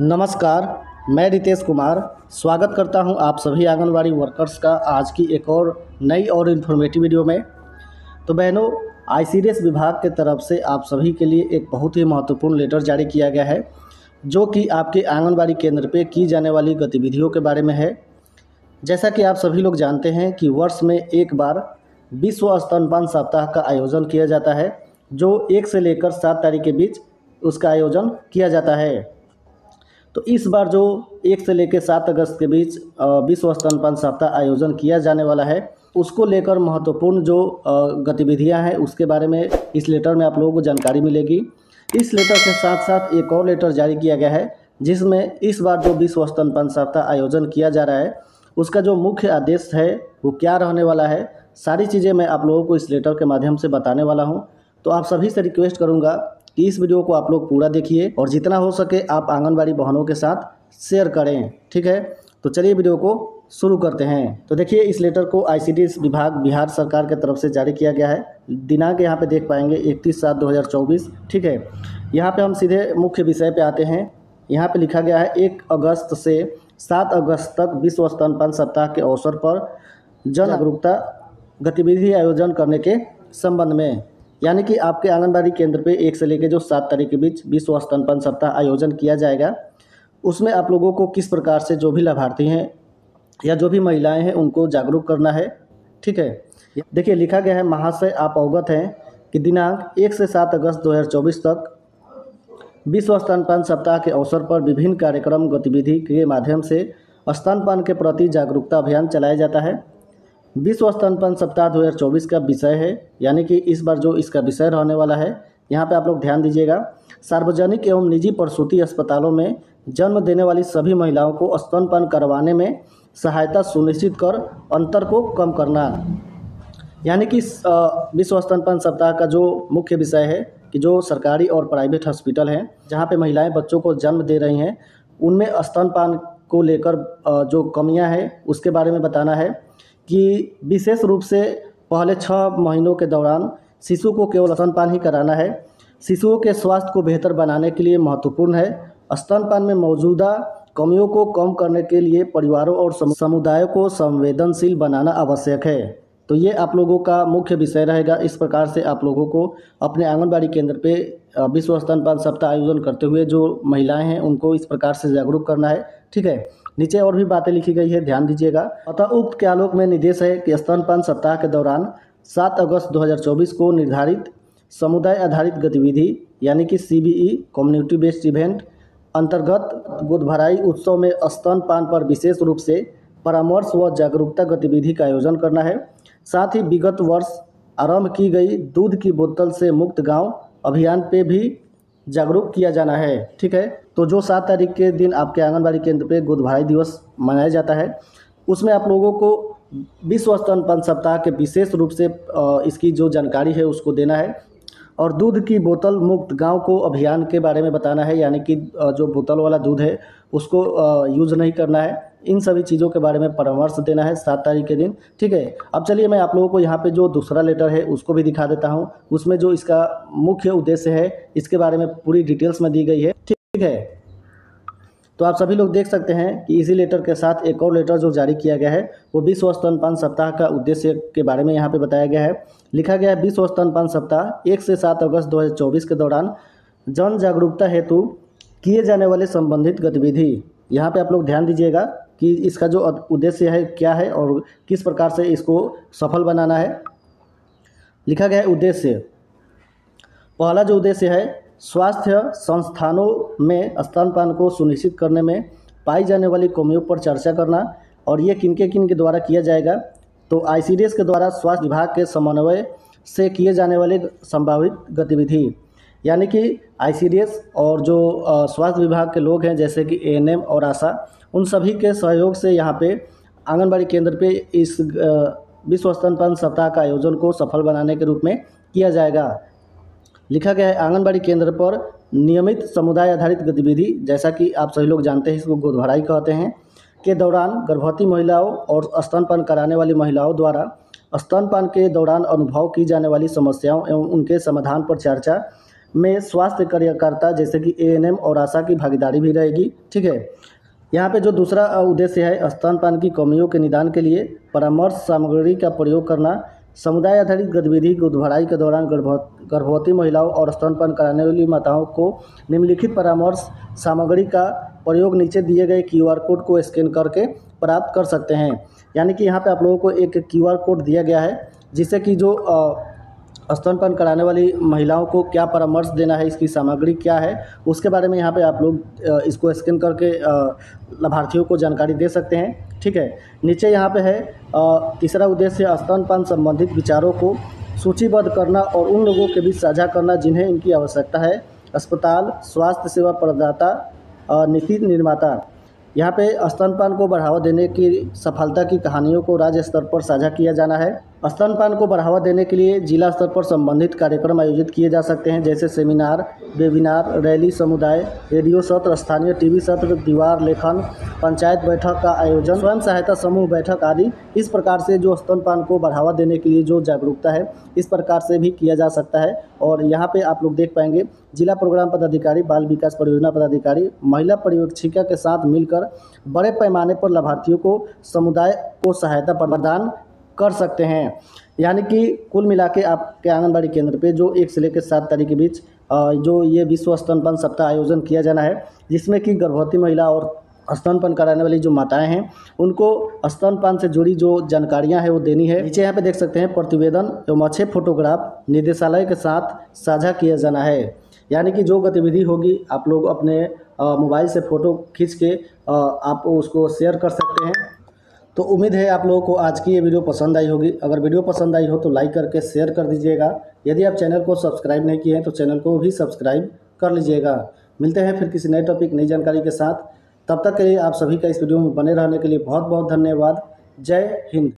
नमस्कार, मैं रितेश कुमार। स्वागत करता हूँ आप सभी आंगनवाड़ी वर्कर्स का आज की एक और नई और इन्फॉर्मेटिव वीडियो में। तो बहनों आईसीडीएस विभाग के तरफ़ से आप सभी के लिए एक बहुत ही महत्वपूर्ण लेटर जारी किया गया है, जो कि आपके आंगनबाड़ी केंद्र पे की जाने वाली गतिविधियों के बारे में है। जैसा कि आप सभी लोग जानते हैं कि वर्ष में एक बार विश्व स्तनपान सप्ताह का आयोजन किया जाता है, जो एक से लेकर सात तारीख के बीच उसका आयोजन किया जाता है। तो इस बार जो एक से लेकर सात अगस्त के बीच विश्व स्तनपान सप्ताह आयोजन किया जाने वाला है, उसको लेकर महत्वपूर्ण जो गतिविधियाँ हैं, उसके बारे में इस लेटर में आप लोगों को जानकारी मिलेगी। इस लेटर के साथ साथ एक और लेटर जारी किया गया है, जिसमें इस बार जो विश्व स्तनपान सप्ताह आयोजन किया जा रहा है, उसका जो मुख्य आदेश है, वो क्या रहने वाला है, सारी चीज़ें मैं आप लोगों को इस लेटर के माध्यम से बताने वाला हूँ। तो आप सभी से रिक्वेस्ट करूँगा कि इस वीडियो को आप लोग पूरा देखिए और जितना हो सके आप आंगनबाड़ी बहनों के साथ शेयर करें, ठीक है? तो चलिए वीडियो को शुरू करते हैं। तो देखिए, इस लेटर को आईसीडीएस विभाग बिहार सरकार के तरफ़ से जारी किया गया है। दिनांक यहाँ पे देख पाएँगे, इकतीस सात दो ठीक है? यहाँ पे हम सीधे मुख्य विषय पे आते हैं। यहाँ पे लिखा गया है, एक अगस्त से सात अगस्त तक विश्व स्तनपान सप्ताह के अवसर पर जन जागरूकता गतिविधि आयोजन करने के संबंध में। यानी कि आपके आंगनबाड़ी केंद्र पे एक से लेकर जो सात तारीख के बीच विश्व स्तनपान सप्ताह आयोजन किया जाएगा, उसमें आप लोगों को किस प्रकार से जो भी लाभार्थी हैं या जो भी महिलाएँ हैं उनको जागरूक करना है, ठीक है? देखिए, लिखा गया है, महाशय आप अवगत हैं कि दिनांक एक से सात अगस्त 2024 तक विश्व स्तनपान सप्ताह के अवसर पर विभिन्न कार्यक्रम गतिविधि के माध्यम से स्तनपान के प्रति जागरूकता अभियान चलाया जाता है। विश्व स्तनपान सप्ताह 2024 का विषय है। यानी कि इस बार जो इसका विषय रहने वाला है, यहाँ पे आप लोग ध्यान दीजिएगा। सार्वजनिक एवं निजी प्रसूति अस्पतालों में जन्म देने वाली सभी महिलाओं को स्तनपान करवाने में सहायता सुनिश्चित कर, अंतर को कम करना। यानी कि विश्व स्तनपान सप्ताह का जो मुख्य विषय है कि जो सरकारी और प्राइवेट हॉस्पिटल हैं, जहाँ पे महिलाएँ बच्चों को जन्म दे रही हैं, उनमें स्तनपान को लेकर जो कमियाँ हैं, उसके बारे में बताना है। कि विशेष रूप से पहले छः महीनों के दौरान शिशु को केवल स्तनपान ही कराना है। शिशुओं के स्वास्थ्य को बेहतर बनाने के लिए महत्वपूर्ण है। स्तनपान में मौजूदा कमियों को कम करने के लिए परिवारों और समुदायों को संवेदनशील बनाना आवश्यक है। तो ये आप लोगों का मुख्य विषय रहेगा। इस प्रकार से आप लोगों को अपने आंगनबाड़ी केंद्र पे विश्व स्तनपान सप्ताह आयोजन करते हुए जो महिलाएँ हैं, उनको इस प्रकार से जागरूक करना है। ठीक है? नीचे और भी बातें लिखी गई है, ध्यान दीजिएगा। अतः उक्त के आलोक में निर्देश है कि स्तनपान सप्ताह के दौरान सात अगस्त 2024 को निर्धारित समुदाय आधारित गतिविधि, यानी कि सीबीई कम्युनिटी बेस्ड इवेंट, अंतर्गत गोद भराई उत्सव में स्तनपान पर विशेष रूप से परामर्श व जागरूकता गतिविधि का आयोजन करना है। साथ ही विगत वर्ष आरंभ की गई दूध की बोतल से मुक्त गाँव अभियान पे भी जागरूक किया जाना है, ठीक है? तो जो सात तारीख के दिन आपके आंगनबाड़ी केंद्र पे गोद भराई दिवस मनाया जाता है, उसमें आप लोगों को विश्व स्तनपान सप्ताह के विशेष रूप से इसकी जो जानकारी है उसको देना है। और दूध की बोतल मुक्त गाँव को अभियान के बारे में बताना है, यानी कि जो बोतल वाला दूध है, उसको यूज़ नहीं करना है। इन सभी चीज़ों के बारे में परामर्श देना है सात तारीख के दिन, ठीक है? अब चलिए मैं आप लोगों को यहाँ पे जो दूसरा लेटर है, उसको भी दिखा देता हूँ। उसमें जो इसका मुख्य उद्देश्य है, इसके बारे में पूरी डिटेल्स में दी गई है, ठीक है? तो आप सभी लोग देख सकते हैं कि इसी लेटर के साथ एक और लेटर जो जारी किया गया है, वो विश्व स्तनपान सप्ताह का उद्देश्य के बारे में यहाँ पे बताया गया है। लिखा गया है विश्व स्तनपान सप्ताह, एक से सात अगस्त 2024 के दौरान जन जागरूकता हेतु किए जाने वाले संबंधित गतिविधि। यहाँ पे आप लोग ध्यान दीजिएगा। कि इसका जो उद्देश्य है, क्या है और किस प्रकार से इसको सफल बनाना है? लिखा गया है उद्देश्य। पहला जो उद्देश्य है, स्वास्थ्य संस्थानों में स्तनपान को सुनिश्चित करने में पाई जाने वाली कमियों पर चर्चा करना और ये किनके किन के द्वारा किया जाएगा? तो आईसीडीएस के द्वारा स्वास्थ्य विभाग के समन्वय से किए जाने वाले संभावित गतिविधि। यानी कि आईसीडीएस और जो स्वास्थ्य विभाग के लोग हैं, जैसे कि एएनएम और आशा उन सभी के सहयोग से यहाँ पे आंगनबाड़ी केंद्र पे इस विश्व स्तनपान सप्ताह का आयोजन को सफल बनाने के रूप में किया जाएगा। लिखा गया है, आंगनबाड़ी केंद्र पर नियमित समुदाय आधारित गतिविधि, जैसा कि आप सभी लोग जानते हैं, इसको गोद भराई कहते हैं, के दौरान गर्भवती महिलाओं और स्तनपान कराने वाली महिलाओं द्वारा स्तनपान के दौरान अनुभव की जाने वाली समस्याओं एवं उनके समाधान पर चर्चा में स्वास्थ्य कार्यकर्ता जैसे कि एएनएम और आशा की भागीदारी भी रहेगी। ठीक है यहाँ पे जो दूसरा उद्देश्य है स्तनपान की कमियों के निदान के लिए परामर्श सामग्री का प्रयोग करना, समुदाय आधारित गतिविधि दूधभराई के दौरान गर्भवती महिलाओं और स्तनपान कराने वाली माताओं को निम्नलिखित परामर्श सामग्री का प्रयोग नीचे दिए गए क्यूआर कोड को स्कैन करके प्राप्त कर सकते हैं। यानी कि यहाँ पे आप लोगों को एक क्यूआर कोड दिया गया है, जिससे कि जो स्तनपान कराने वाली महिलाओं को क्या परामर्श देना है, इसकी सामग्री क्या है, उसके बारे में यहाँ पे आप लोग इसको स्कैन करके लाभार्थियों को जानकारी दे सकते हैं, ठीक है? नीचे यहाँ पे है तीसरा उद्देश्य स्तनपान संबंधित विचारों को सूचीबद्ध करना और उन लोगों के बीच साझा करना जिन्हें इनकी आवश्यकता है। अस्पताल, स्वास्थ्य सेवा प्रदाता नीति निर्माता। यहाँ पे स्तनपान को बढ़ावा देने की सफलता की कहानियों को राज्य स्तर पर साझा किया जाना है। स्तनपान को बढ़ावा देने के लिए जिला स्तर पर संबंधित कार्यक्रम आयोजित किए जा सकते हैं, जैसे सेमिनार, वेबिनार, रैली, समुदाय, रेडियो सत्र, स्थानीय टीवी सत्र, दीवार लेखन, पंचायत बैठक का आयोजन, स्वयं सहायता समूह बैठक आदि। इस प्रकार से जो स्तनपान को बढ़ावा देने के लिए जो जागरूकता है, इस प्रकार से भी किया जा सकता है। और यहाँ पर आप लोग देख पाएँगे, जिला प्रोग्राम पदाधिकारी, बाल विकास परियोजना पदाधिकारी, महिला पर्यवेक्षिका के साथ मिलकर बड़े पैमाने पर लाभार्थियों को, समुदाय को सहायता प्रदान कर सकते हैं। यानी कि कुल मिला के आपके आंगनबाड़ी केंद्र पे जो एक से लेकर सात तारीख के बीच जो ये विश्व स्तनपान सप्ताह आयोजन किया जाना है, जिसमें कि गर्भवती महिला और स्तनपान कराने वाली जो माताएँ हैं, उनको स्तनपान से जुड़ी जो जानकारियाँ हैं वो देनी है। नीचे यहाँ पे देख सकते हैं प्रतिवेदन एवं अच्छे फोटोग्राफ निदेशालय के साथ साझा किया जाना है। यानी कि जो गतिविधि होगी, आप लोग अपने मोबाइल से फ़ोटो खींच के आप उसको शेयर कर सकते हैं। तो उम्मीद है आप लोगों को आज की ये वीडियो पसंद आई होगी। अगर वीडियो पसंद आई हो तो लाइक करके शेयर कर दीजिएगा। यदि आप चैनल को सब्सक्राइब नहीं किए हैं तो चैनल को भी सब्सक्राइब कर लीजिएगा। मिलते हैं फिर किसी नए टॉपिक नई जानकारी के साथ। तब तक के लिए आप सभी का इस वीडियो में बने रहने के लिए बहुत बहुत धन्यवाद। जय हिंद।